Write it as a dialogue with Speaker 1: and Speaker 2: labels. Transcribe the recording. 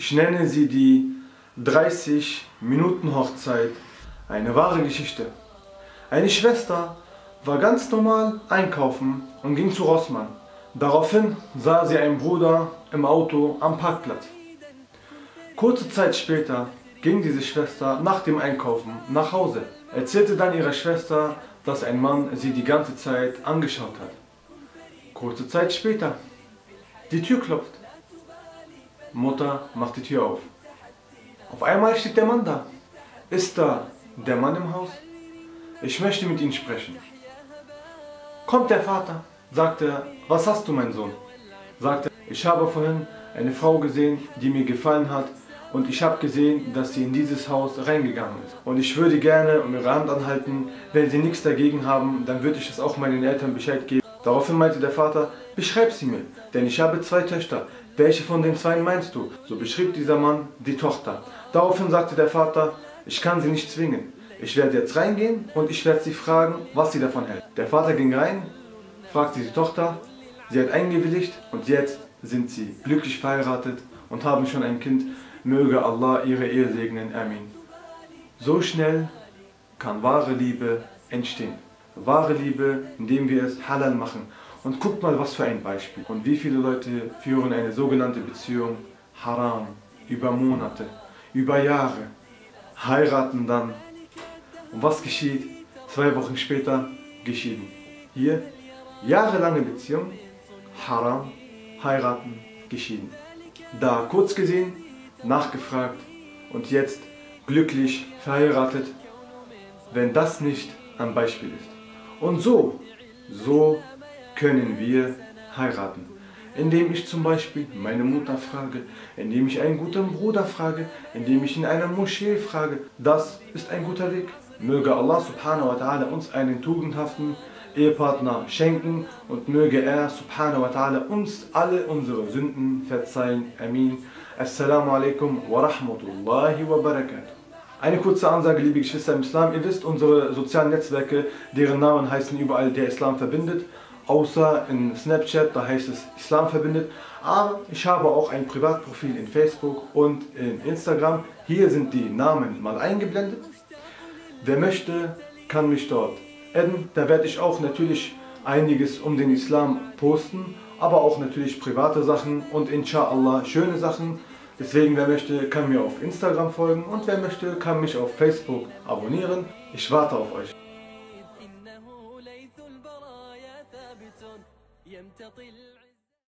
Speaker 1: Ich nenne sie die 30 Minuten Hochzeit. Eine wahre Geschichte. Eine Schwester war ganz normal einkaufen und ging zu Rossmann. Daraufhin sah sie einen Bruder im Auto am Parkplatz. Kurze Zeit später ging diese Schwester nach dem Einkaufen nach Hause, erzählte dann ihrer Schwester, dass ein Mann sie die ganze Zeit angeschaut hat. Kurze Zeit später, die Tür klopft. Mutter macht die Tür auf. Auf einmal steht der Mann da. Ist da der Mann im Haus? Ich möchte mit Ihnen sprechen. Kommt der Vater, sagt er, was hast du mein Sohn? Sagt er, ich habe vorhin eine Frau gesehen, die mir gefallen hat und ich habe gesehen, dass sie in dieses Haus reingegangen ist. Und ich würde gerne um ihre Hand anhalten, wenn sie nichts dagegen haben, dann würde ich es auch meinen Eltern Bescheid geben. Daraufhin meinte der Vater, beschreib sie mir, denn ich habe zwei Töchter. Welche von den zwei meinst du? So beschrieb dieser Mann die Tochter. Daraufhin sagte der Vater, ich kann sie nicht zwingen. Ich werde jetzt reingehen und ich werde sie fragen, was sie davon hält. Der Vater ging rein, fragte die Tochter, sie hat eingewilligt und jetzt sind sie glücklich verheiratet und haben schon ein Kind. Möge Allah ihre Ehe segnen. Amin. So schnell kann wahre Liebe entstehen. Wahre Liebe, indem wir es halal machen. Und guckt mal, was für ein Beispiel. Und wie viele Leute führen eine sogenannte Beziehung haram, über Monate, über Jahre, heiraten dann. Und was geschieht? Zwei Wochen später geschieden. Hier, jahrelange Beziehung, haram, heiraten, geschieden. Da kurz gesehen, nachgefragt und jetzt glücklich verheiratet, wenn das nicht ein Beispiel ist. Und so, so können wir heiraten. Indem ich zum Beispiel meine Mutter frage, indem ich einen guten Bruder frage, indem ich in einer Moschee frage. Das ist ein guter Weg. Möge Allah subhanahu wa ta'ala uns einen tugendhaften Ehepartner schenken und möge er subhanahu wa ta'ala uns alle unsere Sünden verzeihen. Amin. Assalamu alaikum wa rahmatullahi wa barakatuh. Eine kurze Ansage, liebe Geschwister im Islam. Ihr wisst, unsere sozialen Netzwerke, deren Namen heißen überall der Islam verbindet. Außer in Snapchat, da heißt es Islam verbindet. Aber ich habe auch ein Privatprofil in Facebook und in Instagram. Hier sind die Namen mal eingeblendet. Wer möchte, kann mich dort adden. Da werde ich auch natürlich einiges um den Islam posten, aber auch natürlich private Sachen und inshallah schöne Sachen. Deswegen, wer möchte, kann mir auf Instagram folgen und wer möchte, kann mich auf Facebook abonnieren. Ich warte auf euch. يمتطي يمتطل